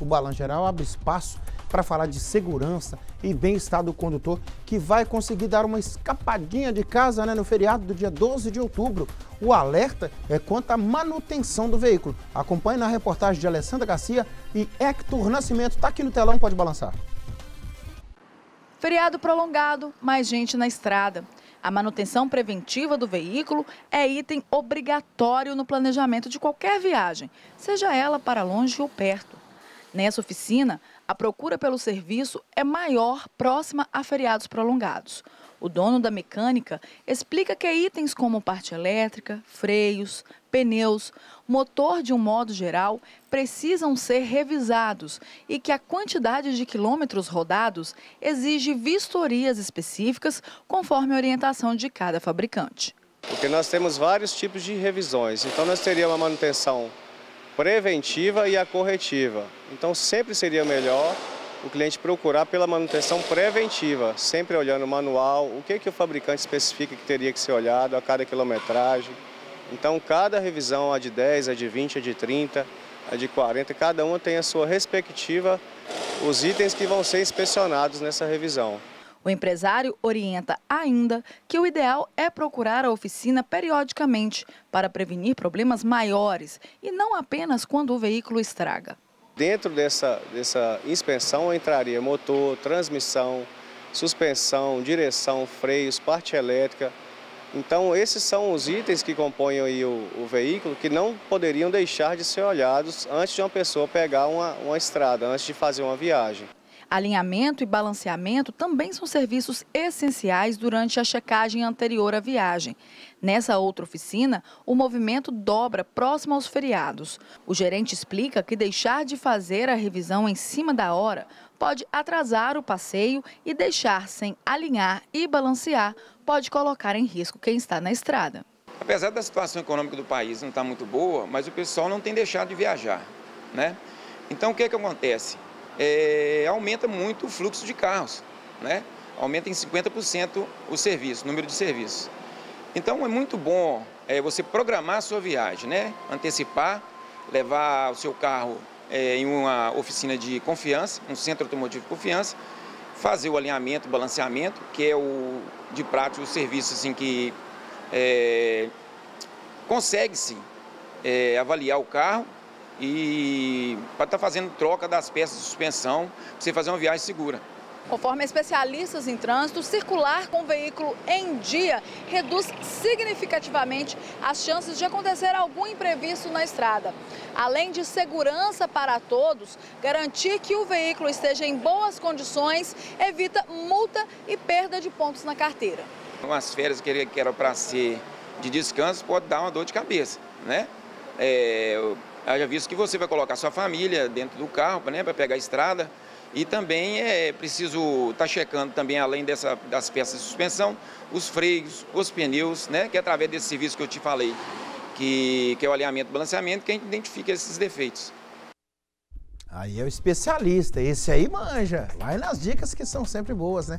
O Balanço Geral abre espaço para falar de segurança e bem-estar do condutor, que vai conseguir dar uma escapadinha de casa né, no feriado do dia 12 de outubro. O alerta é quanto à manutenção do veículo. Acompanhe na reportagem de Alessandra Garcia e Hector Nascimento. Está aqui no telão, pode balançar. Feriado prolongado, mais gente na estrada. A manutenção preventiva do veículo é item obrigatório no planejamento de qualquer viagem, seja ela para longe ou perto. Nessa oficina, a procura pelo serviço é maior próxima a feriados prolongados. O dono da mecânica explica que itens como parte elétrica, freios, pneus, motor de um modo geral precisam ser revisados e que a quantidade de quilômetros rodados exige vistorias específicas conforme a orientação de cada fabricante. Porque nós temos vários tipos de revisões, então nós teríamos uma manutenção preventiva e a corretiva. Então sempre seria melhor o cliente procurar pela manutenção preventiva, sempre olhando o manual, o que, que o fabricante especifica que teria que ser olhado a cada quilometragem. Então cada revisão, a de 10, a de 20, a de 30, a de 40, cada uma tem a sua respectiva, os itens que vão ser inspecionados nessa revisão. O empresário orienta ainda que o ideal é procurar a oficina periodicamente para prevenir problemas maiores e não apenas quando o veículo estraga. Dentro dessa, dessa inspeção entraria motor, transmissão, suspensão, direção, freios, parte elétrica. Então esses são os itens que compõem o, o, veículo que não poderiam deixar de ser olhados antes de uma pessoa pegar uma, uma estrada, antes de fazer uma viagem. Alinhamento e balanceamento também são serviços essenciais durante a checagem anterior à viagem. Nessa outra oficina, o movimento dobra próximo aos feriados. O gerente explica que deixar de fazer a revisão em cima da hora pode atrasar o passeio e deixar sem alinhar e balancear pode colocar em risco quem está na estrada. Apesar da situação econômica do país não estar muito boa, mas o pessoal não tem deixado de viajar, né? Então o que, é que acontece? É, aumenta muito o fluxo de carros, né? aumenta em 50% o serviço, o número de serviços. Então é muito bom é, você programar a sua viagem, né? antecipar, levar o seu carro é, em uma oficina de confiança, um centro automotivo de confiança, fazer o alinhamento, o balanceamento, que é o de prática o serviço assim, que é, consegue-se é, avaliar o carro e para estar tá fazendo troca das peças de suspensão, para você fazer uma viagem segura. Conforme especialistas em trânsito, circular com o veículo em dia reduz significativamente as chances de acontecer algum imprevisto na estrada. Além de segurança para todos, garantir que o veículo esteja em boas condições evita multa e perda de pontos na carteira. Umas férias que era para ser de descanso pode dar uma dor de cabeça, né? É, Haja visto que você vai colocar sua família dentro do carro né, para pegar a estrada. E também é preciso estar tá checando também, além dessa, das peças de suspensão, os freios, os pneus, né? Que é através desse serviço que eu te falei, que, que é o alinhamento e balanceamento, que a gente identifica esses defeitos. Aí é o especialista, esse aí manja. Vai nas dicas que são sempre boas, né?